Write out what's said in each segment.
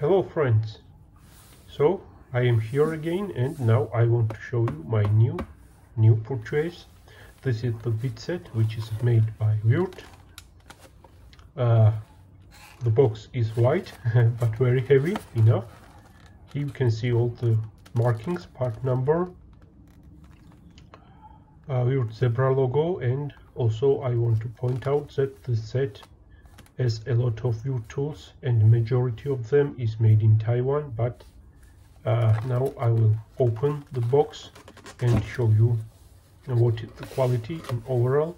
Hello friends! So I am here again and now I want to show you my new new purchase. This is the bit set which is made by Würth. Uh, the box is white but very heavy enough. Here you can see all the markings, part number, uh, Würth zebra logo and also I want to point out that the set as a lot of your tools and majority of them is made in Taiwan but uh, now I will open the box and show you what is the quality and overall.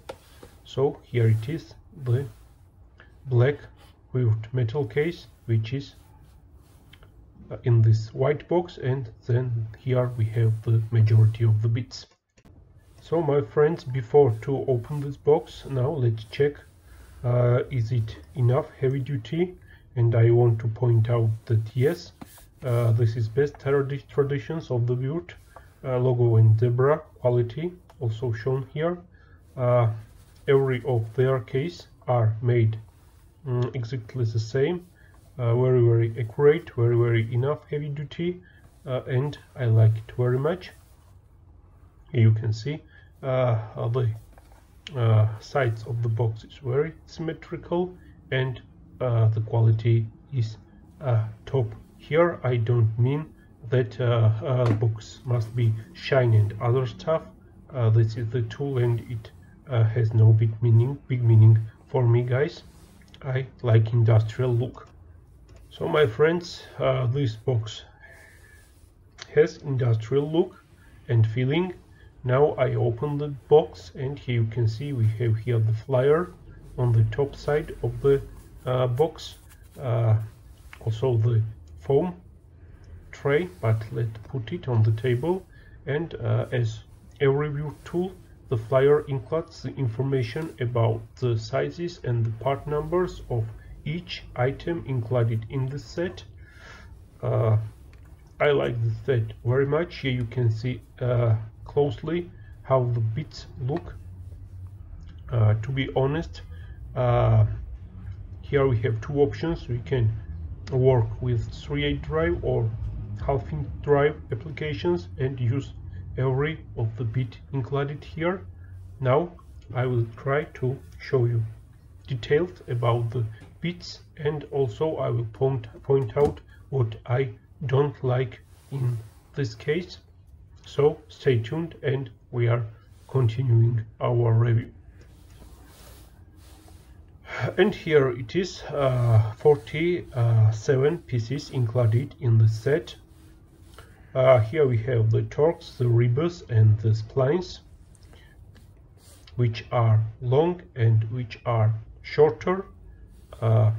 So here it is the black Würth metal case which is uh, in this white box and then here we have the majority of the bits. So my friends before to open this box now let's check uh, is it enough heavy duty? And I want to point out that yes uh, this is best traditions of the Würth uh, logo and zebra quality also shown here. Uh, every of their case are made um, exactly the same uh, very very accurate very very enough heavy duty uh, and I like it very much. You can see the uh, sides of the box. Is very symmetrical and uh, the quality is uh, top. Here I don't mean that uh, uh, books must be shiny and other stuff. Uh, this is the tool and it has no big meaning big meaning for me guys. I like industrial look. So my friends this box has industrial look and feeling now I open the box and here you can see we have here the flyer on the top side of the uh, box uh, also the foam tray but let's put it on the table. And uh, as a review tool the flyer includes the information about the sizes and the part numbers of each item included in the set. Uh, I like the set very much. Here you can see uh, closely how the bits look. Uh, to be honest uh, here we have two options. We can work with 3/8 drive or half inch drive applications and use every of the bit included here. Now I will try to show you details about the bits and also I will point, point out what I don't like in this case so stay tuned and we are continuing our review. And here it is, uh, 47 pieces included in the set. Uh, here we have the Torx, the Ribes and the splines, which are long and which are shorter. Uh,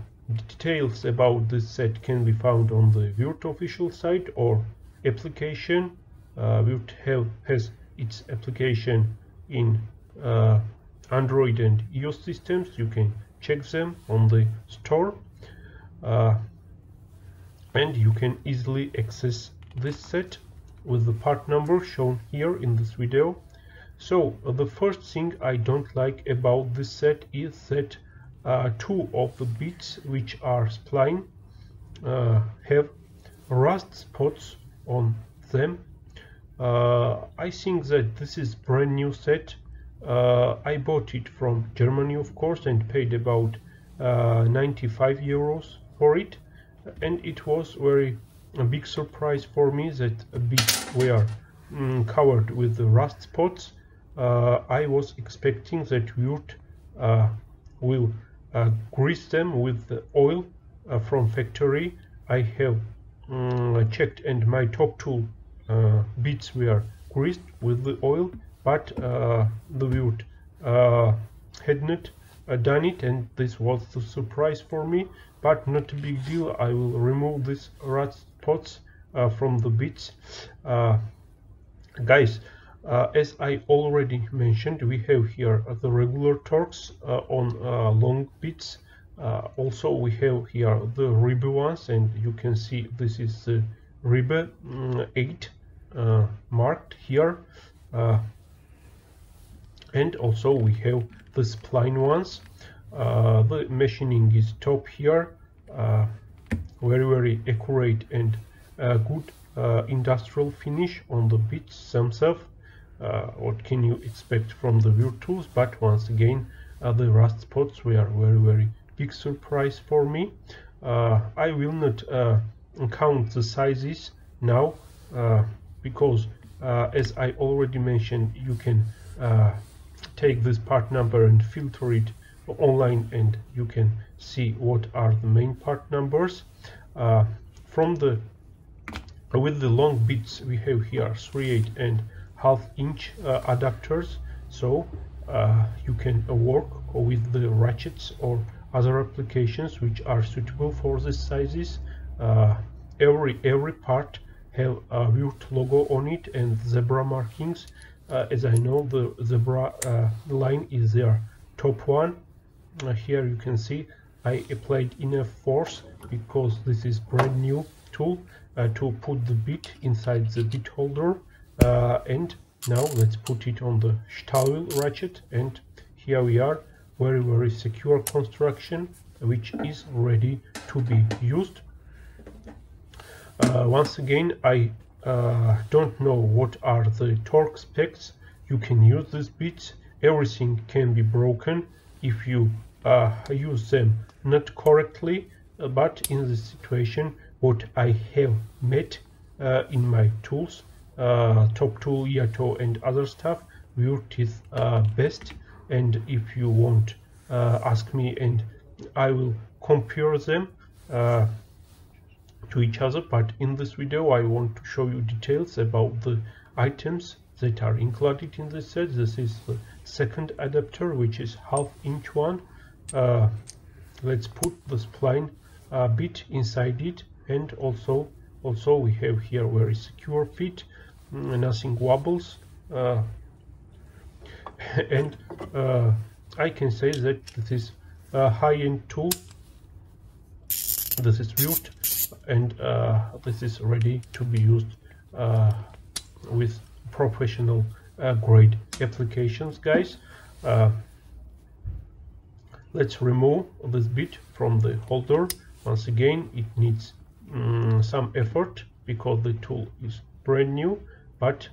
details about this set can be found on the Würth official site or application uh, have has its application in uh, Android and iOS systems. You can check them on the store uh, and you can easily access this set with the part number shown here in this video. So uh, the first thing I don't like about this set is that uh, two of the bits which are spline uh, have rust spots on them I think that this is brand new set. Uh, I bought it from Germany, of course, and paid about uh, 95 euros for it. And it was very a big surprise for me that a bit were mm, covered with rust spots. Uh, I was expecting that Würth uh, will uh, grease them with the oil from factory. I have mm, checked and my top tool uh, bits were greased with the oil but uh, the Würth uh, had not done it and this was the surprise for me but not a big deal. I will remove these rust spots from the bits guys uh, as I already mentioned we have here uh, the regular Torx uh, on long bits also we have here the Ribe ones and you can see this is the Ribe mm, 8 uh, marked here. Uh, and also we have the spline ones. Uh, the machining is top here. Very very accurate and uh, good uh, industrial finish on the bits themselves. Uh, what can you expect from the Würth but once again uh, the rust spots were very very big surprise for me. Uh, I will not uh, count the sizes now because as I already mentioned you can take this part number and filter it online and you can see what are the main part numbers. Uh, from the with the long bits we have here 3 8 and half inch uh, adapters. So uh, you can work with the ratchets or other applications which are suitable for these sizes. Uh, every every part have a Würth logo on it and zebra markings. Uh, as I know the zebra uh, line is their top one. Uh, here you can see I applied enough force because this is brand new tool uh, to put the bit inside the bit holder. Uh, and now let's put it on the Stahlwille ratchet. And here we are very very secure construction which is ready to be used uh, once again I uh, don't know what are the torque specs. You can use these bits. Everything can be broken if you uh, use them not correctly. Uh, but in this situation what I have met uh, in my tools uh, top tool Yato and other stuff Würth is best. And if you want ask me and I will compare them to each other but in this video I want to show you details about the items that are included in this set. This is the second adapter which is half inch one. Uh, let's put the spline uh, bit inside it. And also also we have here very secure fit mm, nothing wobbles. Uh, and uh, I can say that this is a high-end tool this is Würth and uh, this is ready to be used uh, with professional grade applications guys. Let's remove this bit from the holder. Once again it needs um, some effort because the tool is brand new but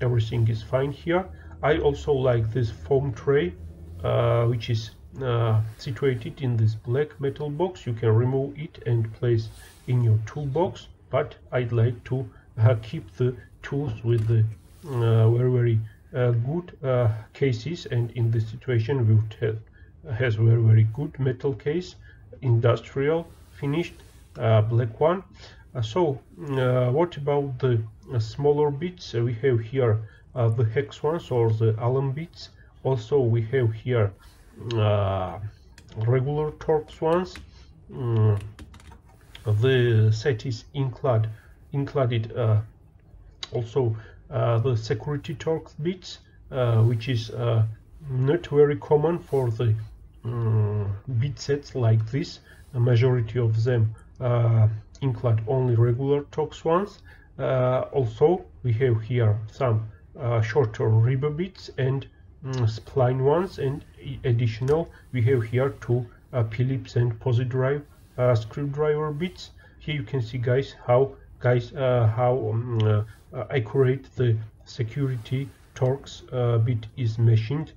everything is fine here. I also like this foam tray uh, which is uh, situated in this black metal box. You can remove it and place in your toolbox but I'd like to uh, keep the tools with the uh, very very uh, good uh, cases and in this situation we have has very very good metal case industrial finished uh, black one. So what about the smaller bits? We have here the hex ones or the allen bits. Also we have here regular torx ones. Mm, the set is included included also the security torx bits which is not very common for the Mm, bit sets like this. A majority of them uh, include only regular Torx ones. Uh, also we have here some uh, shorter Ribe bits and spline ones and additional we have here two uh, Phillips and Pozidriv uh, screwdriver bits. Here you can see guys how guys uh, how um, accurate the security Torx bit is machined.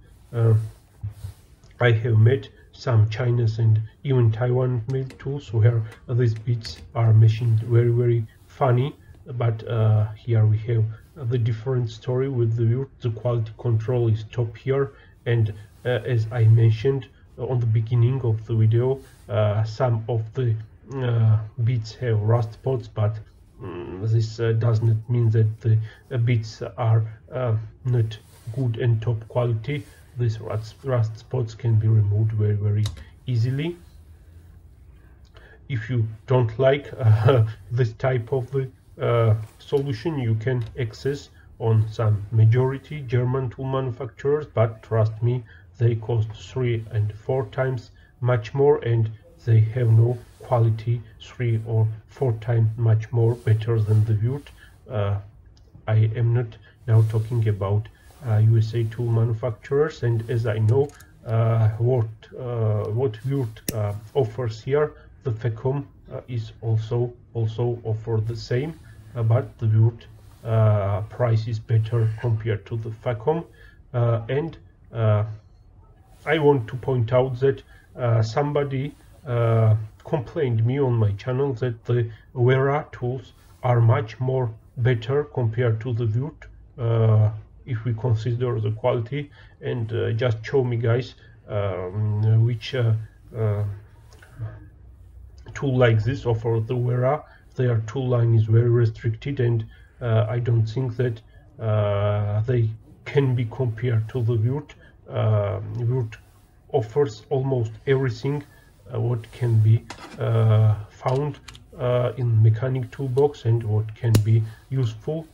I have met some Chinese and even Taiwan made tools where these bits are machined. Very very funny but uh, here we have the different story with the. The quality control is top here and uh, as I mentioned on the beginning of the video uh, some of the uh, bits have rust spots but um, this uh, does not mean that the bits are not good and top quality these rust, rust spots can be removed very very easily if you don't like uh, this type of the uh, solution you can access on some majority German tool manufacturers but trust me they cost three and four times much more and they have no quality three or four times much more better than the Würth. Uh, I am not now talking about USA uh, tool manufacturers and as I know uh, what uh, what Würth offers here the Facom uh, is also also offer the same uh, but the Würth uh, price is better compared to the Facom and I want to point out that somebody complained me on my channel that the Wera tools are much more better compared to the Würth uh, if we consider the quality. And uh, just show me guys um, which uh, tool like this or for the Wera their tool line is very restricted and uh, I don't think that uh, they can be compared to the Würth. Uh, Würth offers almost everything uh, what can be found in mechanic toolbox and what can be useful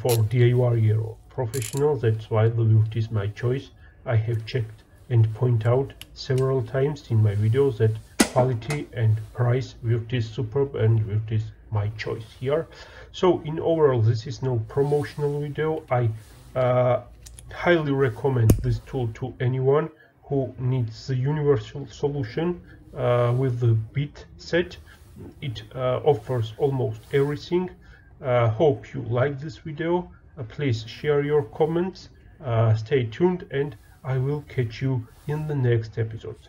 for DIY or professional. That's why the Würth is my choice. I have checked and point out several times in my videos that quality and price Würth is superb and Würth is my choice here. So in overall this is no promotional video. I uh, highly recommend this tool to anyone who needs the universal solution uh, with the bit set. It uh, offers almost everything. Uh, hope you like this video. Uh, please share your comments. Uh, stay tuned and i will catch you in the next episode